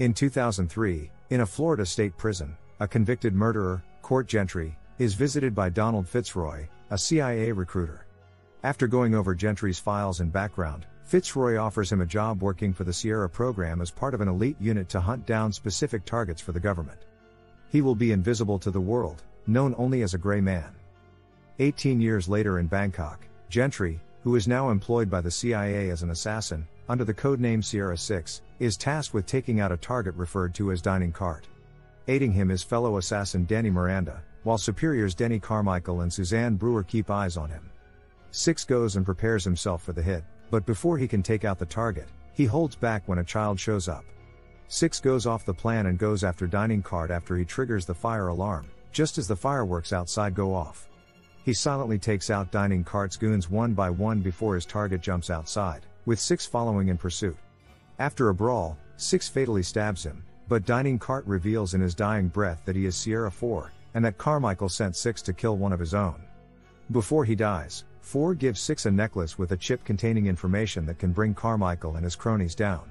In 2003, in a Florida state prison, a convicted murderer, Court Gentry, is visited by Donald Fitzroy, a CIA recruiter. After going over Gentry's files and background, Fitzroy offers him a job working for the Sierra program as part of an elite unit to hunt down specific targets for the government. He will be invisible to the world, known only as a gray man. 18 years later in Bangkok, Gentry, who is now employed by the CIA as an assassin, under the codename Sierra 6, is tasked with taking out a target referred to as Dining Cart. Aiding him is fellow assassin Dani Miranda, while superiors Denny Carmichael and Suzanne Brewer keep eyes on him. Six goes and prepares himself for the hit, but before he can take out the target, he holds back when a child shows up. Six goes off the plan and goes after Dining Cart after he triggers the fire alarm, just as the fireworks outside go off. He silently takes out Dining Cart's goons one by one before his target jumps outside with six following in pursuit. After a brawl, six fatally stabs him, but Dining Cart reveals in his dying breath that he is Sierra 4, and that Carmichael sent six to kill one of his own. Before he dies, 4 gives 6 a necklace with a chip containing information that can bring Carmichael and his cronies down.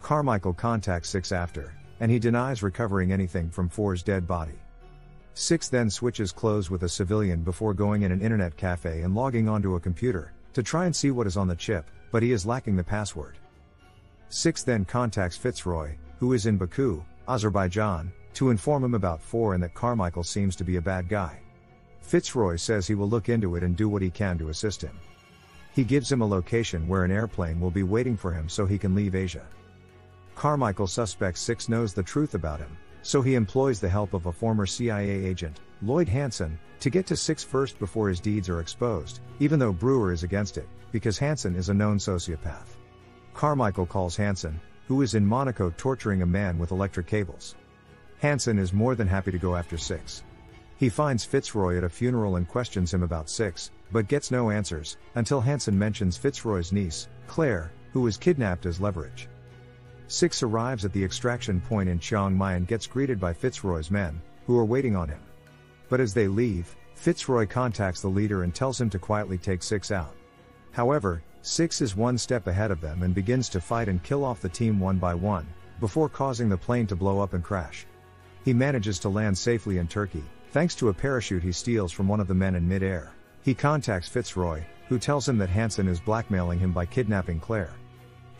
Carmichael contacts 6 after, and he denies recovering anything from 4's dead body. 6 then switches clothes with a civilian before going in an internet cafe and logging onto a computer to try and see what is on the chip, but he is lacking the password. 6 then contacts Fitzroy, who is in Baku, Azerbaijan, to inform him about 4 and that Carmichael seems to be a bad guy. Fitzroy says he will look into it and do what he can to assist him. He gives him a location where an airplane will be waiting for him so he can leave Asia. Carmichael suspects 6 knows the truth about him, so he employs the help of a former CIA agent, Lloyd Hansen, to get to six first before his deeds are exposed, even though Brewer is against it, because Hansen is a known sociopath. Carmichael calls Hansen, who is in Monaco torturing a man with electric cables. Hansen is more than happy to go after 6. He finds Fitzroy at a funeral and questions him about 6, but gets no answers, until Hansen mentions Fitzroy's niece, Claire, who was kidnapped as leverage. 6 arrives at the extraction point in Chiang Mai and gets greeted by Fitzroy's men, who are waiting on him. But as they leave, Fitzroy contacts the leader and tells him to quietly take 6 out. However, 6 is one step ahead of them and begins to fight and kill off the team one by one, before causing the plane to blow up and crash. He manages to land safely in Turkey, thanks to a parachute he steals from one of the men in midair. He contacts Fitzroy, who tells him that Hansen is blackmailing him by kidnapping Claire.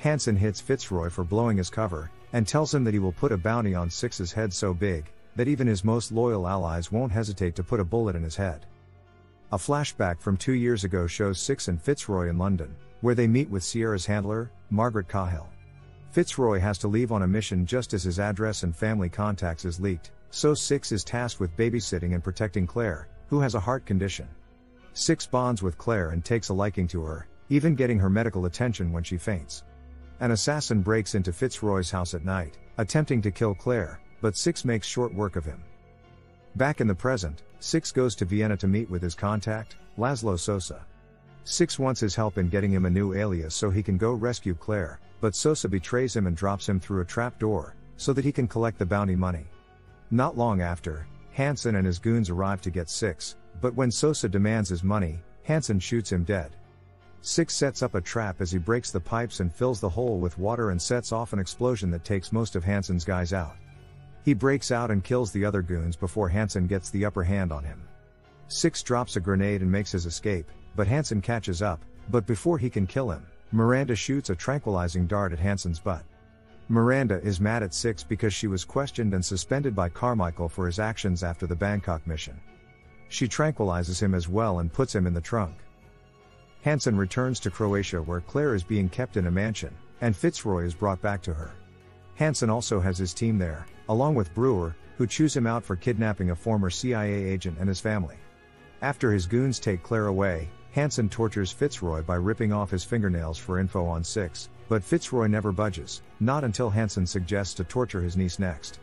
Hansen hits Fitzroy for blowing his cover, and tells him that he will put a bounty on Six's head so big, that even his most loyal allies won't hesitate to put a bullet in his head. A flashback from two years ago shows Six and Fitzroy in London, where they meet with Sierra's handler, Margaret Cahill. Fitzroy has to leave on a mission just as his address and family contacts is leaked, so Six is tasked with babysitting and protecting Claire, who has a heart condition. Six bonds with Claire and takes a liking to her, even getting her medical attention when she faints. An assassin breaks into Fitzroy's house at night, attempting to kill Claire, but Six makes short work of him. Back in the present, Six goes to Vienna to meet with his contact, Laszlo Sosa. Six wants his help in getting him a new alias so he can go rescue Claire, but Sosa betrays him and drops him through a trap door, so that he can collect the bounty money. Not long after, Hansen and his goons arrive to get Six, but when Sosa demands his money, Hansen shoots him dead. Six sets up a trap as he breaks the pipes and fills the hole with water and sets off an explosion that takes most of Hansen's guys out. He breaks out and kills the other goons before Hansen gets the upper hand on him. Six drops a grenade and makes his escape, but Hansen catches up, but before he can kill him, Miranda shoots a tranquilizing dart at Hansen's butt. Miranda is mad at Six because she was questioned and suspended by Carmichael for his actions after the Bangkok mission. She tranquilizes him as well and puts him in the trunk. Hansen returns to Croatia where Claire is being kept in a mansion, and Fitzroy is brought back to her. Hansen also has his team there, along with Brewer, who chews him out for kidnapping a former CIA agent and his family. After his goons take Claire away, Hansen tortures Fitzroy by ripping off his fingernails for info on Six, but Fitzroy never budges, not until Hansen suggests to torture his niece next.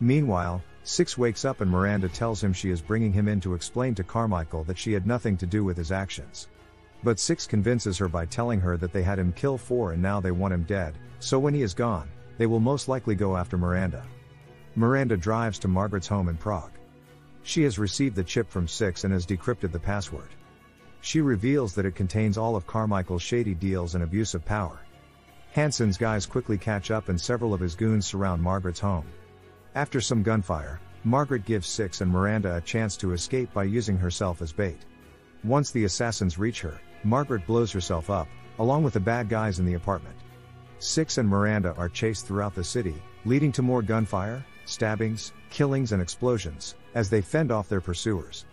Meanwhile, Six wakes up and Miranda tells him she is bringing him in to explain to Carmichael that she had nothing to do with his actions. But Six convinces her by telling her that they had him kill Four and now they want him dead, so when he is gone, they will most likely go after Miranda. Miranda drives to Margaret's home in Prague. She has received the chip from Six and has decrypted the password. She reveals that it contains all of Carmichael's shady deals and abuse of power. Hansen's guys quickly catch up and several of his goons surround Margaret's home. After some gunfire, Margaret gives Six and Miranda a chance to escape by using herself as bait. Once the assassins reach her, Margaret blows herself up, along with the bad guys in the apartment. Six and Miranda are chased throughout the city, leading to more gunfire, stabbings, killings, and explosions, as they fend off their pursuers.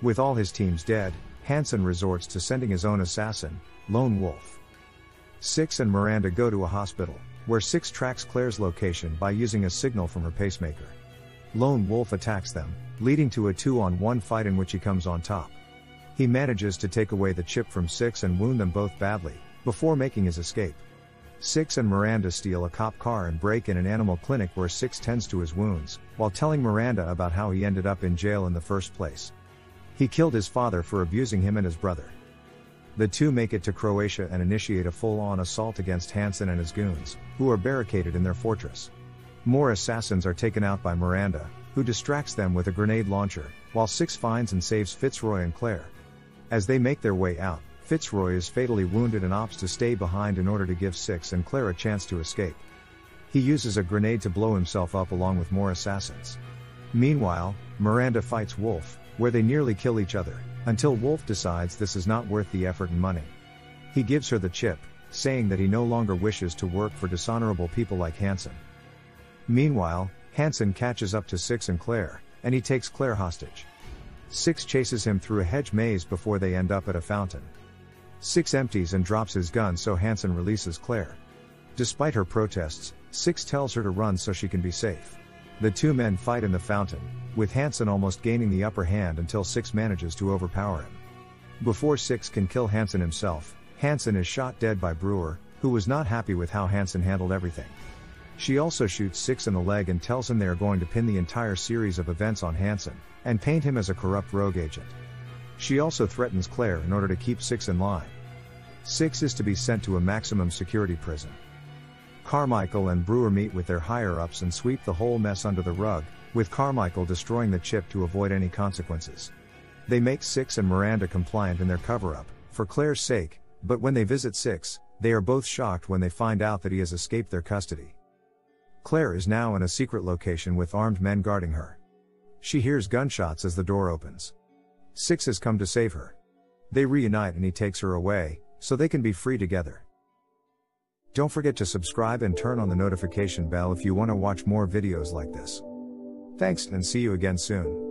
With all his teams dead, Hansen resorts to sending his own assassin, Lone Wolf. Six and Miranda go to a hospital, where Six tracks Claire's location by using a signal from her pacemaker. Lone Wolf attacks them, leading to a two on one fight in which he comes on top. He manages to take away the chip from Six and wound them both badly, before making his escape. Six and Miranda steal a cop car and break in an animal clinic where Six tends to his wounds, while telling Miranda about how he ended up in jail in the first place. He killed his father for abusing him and his brother. The two make it to Croatia and initiate a full on assault against Hansen and his goons, who are barricaded in their fortress. More assassins are taken out by Miranda, who distracts them with a grenade launcher, while Six finds and saves Fitzroy and Claire. As they make their way out, Fitzroy is fatally wounded and opts to stay behind in order to give Six and Claire a chance to escape. He uses a grenade to blow himself up along with more assassins. Meanwhile, Miranda fights Wolf, where they nearly kill each other, until Wolf decides this is not worth the effort and money. He gives her the chip, saying that he no longer wishes to work for dishonorable people like Hansen. Meanwhile, Hansen catches up to Six and Claire, and he takes Claire hostage. Six chases him through a hedge maze before they end up at a fountain. Six empties and drops his gun so Hansen releases Claire. Despite her protests, Six tells her to run so she can be safe. The two men fight in the fountain, with Hansen almost gaining the upper hand until Six manages to overpower him. Before Six can kill Hansen himself, Hansen is shot dead by Brewer, who was not happy with how Hansen handled everything. She also shoots Six in the leg and tells him they are going to pin the entire series of events on Hansen, and paint him as a corrupt rogue agent. She also threatens Claire in order to keep Six in line. Six is to be sent to a maximum security prison. Carmichael and Brewer meet with their higher ups and sweep the whole mess under the rug, with Carmichael destroying the chip to avoid any consequences. They make Six and Miranda compliant in their cover up, for Claire's sake, but when they visit Six, they are both shocked when they find out that he has escaped their custody. Claire is now in a secret location with armed men guarding her. She hears gunshots as the door opens. Six has come to save her. They reunite and he takes her away, so they can be free together. Don't forget to subscribe and turn on the notification bell if you want to watch more videos like this. Thanks and see you again soon.